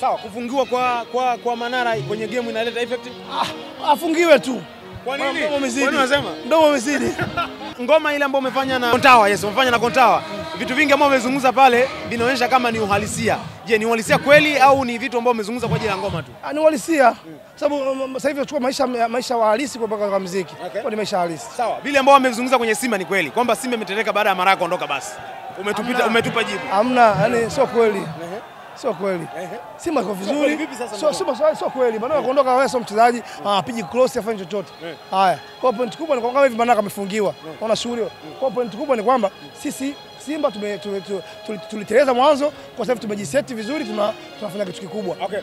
Sawa, kufungiwa kwa kwa kwa Manara kwenye game inaleta effect? Ah, afungiwe tu. Kwa nini? Mdomo umezidi. Mdomo umezidi. Ngoma ile ambayo umefanya na Kontawa, yes, umefanya na Kontawa. Vitu vingi ambavyo umezungumza pale vinaonyesha kama ni uhalisia. Je, ni uhalisia kweli au ni vitu ambavyo umezungumza kwa ajili ya ngoma tu? Ah, Ni uhalisia. Sababu um, sasa hivi tunachukua maisha maisha wa halisi kwa mpaka kwa muziki. Okay. Kwa ni maisha halisi. Sawa, vile ambao wamezungumza kwenye Simba ni kweli kwamba Simba imetereka baada ya Mara kuondoka basi. Umetupita umetupa jibu. Hamna, yani sio kweli. Sio kweli. Simba iko vizuri. Sio sio sio kweli. Maana kuondoka wewe sio mchezaji, apige cross afanye chochote. Haya. Kwa point kubwa ni kwamba hivi Manaka amefungiwa. Unaona shughuli. hiyo. Kwa point kubwa ni kwamba sisi Simba tuliteleza mwanzo, kwa sasa hivi tumejiseti vizuri, tuna- tunafanya kitu kikubwa. Okay.